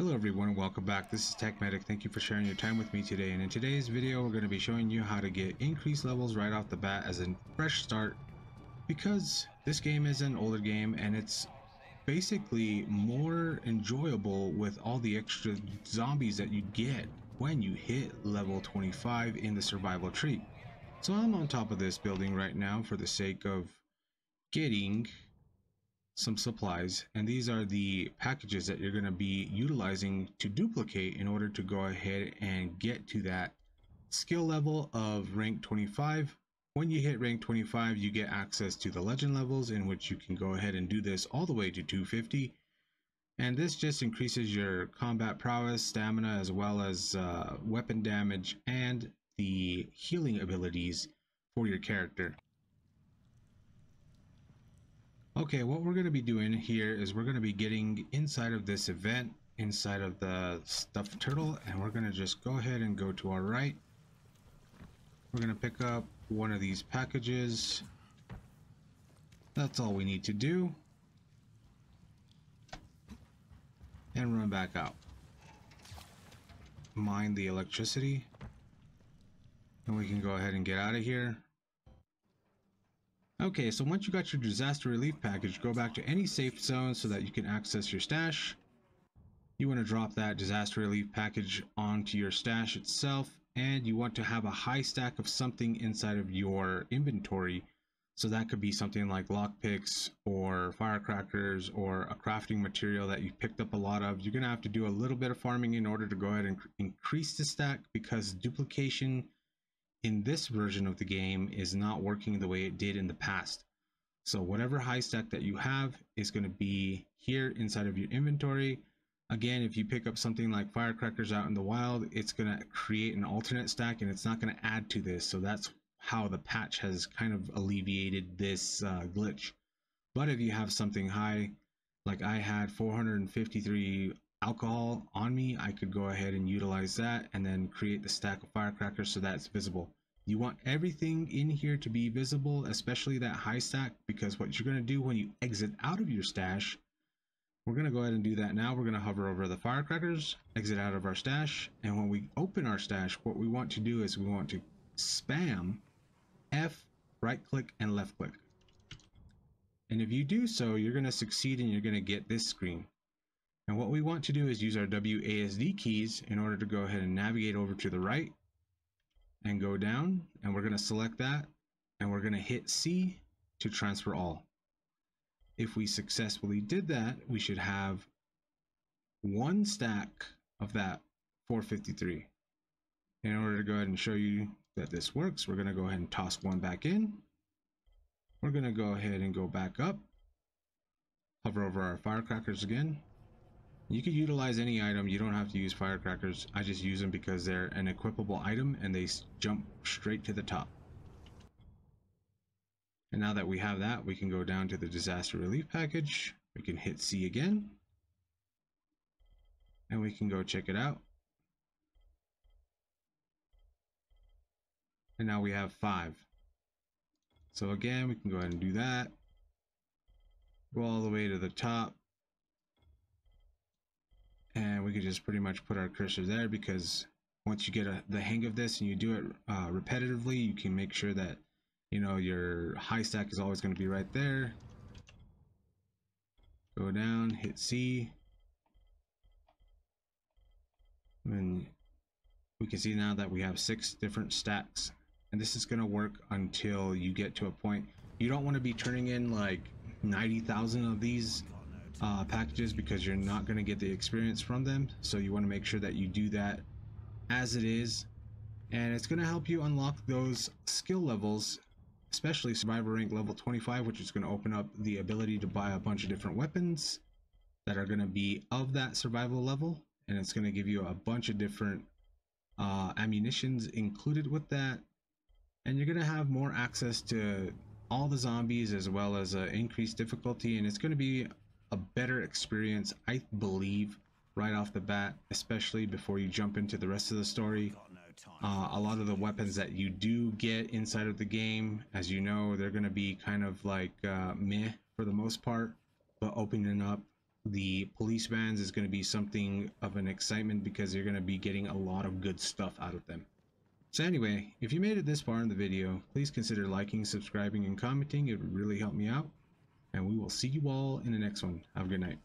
Hello everyone, welcome back. This is Tech Medic. Thank you for sharing your time with me today. And in today's video, we're going to be showing you how to get increased levels right off the bat as a fresh start. Because this game is an older game and it's basically more enjoyable with all the extra zombies that you get when you hit level 25 in the survival tree. So I'm on top of this building right now for the sake of getting some supplies and these are the packages that you're going to be utilizing to duplicate in order to go ahead and get to that skill level of rank 25 when you hit rank 25 you get access to the legend levels in which you can go ahead and do this all the way to 250 and this just increases your combat prowess stamina as well as uh, weapon damage and the healing abilities for your character Okay, what we're going to be doing here is we're going to be getting inside of this event, inside of the stuffed turtle, and we're going to just go ahead and go to our right. We're going to pick up one of these packages. That's all we need to do. And run back out. Mine the electricity. And we can go ahead and get out of here. Okay, so once you got your disaster relief package, go back to any safe zone so that you can access your stash. You want to drop that disaster relief package onto your stash itself, and you want to have a high stack of something inside of your inventory. So that could be something like lockpicks or firecrackers or a crafting material that you picked up a lot of. You're going to have to do a little bit of farming in order to go ahead and increase the stack because duplication in this version of the game is not working the way it did in the past. So whatever high stack that you have is going to be here inside of your inventory. Again, if you pick up something like firecrackers out in the wild, it's going to create an alternate stack and it's not going to add to this. So that's how the patch has kind of alleviated this uh, glitch. But if you have something high, like I had 453 alcohol on me, I could go ahead and utilize that and then create the stack of firecrackers so that's visible. You want everything in here to be visible, especially that high stack, because what you're going to do when you exit out of your stash, we're going to go ahead and do that now. We're going to hover over the firecrackers, exit out of our stash, and when we open our stash, what we want to do is we want to spam F, right click, and left click. And if you do so, you're going to succeed and you're going to get this screen. And what we want to do is use our WASD keys in order to go ahead and navigate over to the right and go down and we're going to select that and we're going to hit C to transfer all. If we successfully did that, we should have one stack of that 453. In order to go ahead and show you that this works, we're going to go ahead and toss one back in. We're going to go ahead and go back up, hover over our firecrackers again, you could utilize any item. You don't have to use firecrackers. I just use them because they're an equipable item and they jump straight to the top. And now that we have that, we can go down to the disaster relief package. We can hit C again. And we can go check it out. And now we have five. So again, we can go ahead and do that. Go all the way to the top we could just pretty much put our cursor there because once you get a, the hang of this and you do it uh, repetitively you can make sure that you know your high stack is always going to be right there. Go down hit C. And we can see now that we have six different stacks. And this is going to work until you get to a point you don't want to be turning in like 90,000 of these uh, packages because you're not going to get the experience from them. So you want to make sure that you do that as it is. And it's going to help you unlock those skill levels, especially survivor rank level 25, which is going to open up the ability to buy a bunch of different weapons that are going to be of that survival level. And it's going to give you a bunch of different uh, ammunitions included with that. And you're going to have more access to all the zombies as well as uh, increased difficulty. And it's going to be a better experience, I believe, right off the bat, especially before you jump into the rest of the story. Uh, a lot of the weapons that you do get inside of the game, as you know, they're going to be kind of like uh, meh for the most part, but opening up the police vans is going to be something of an excitement because you're going to be getting a lot of good stuff out of them. So anyway, if you made it this far in the video, please consider liking, subscribing, and commenting. It would really help me out and we will see you all in the next one. Have a good night.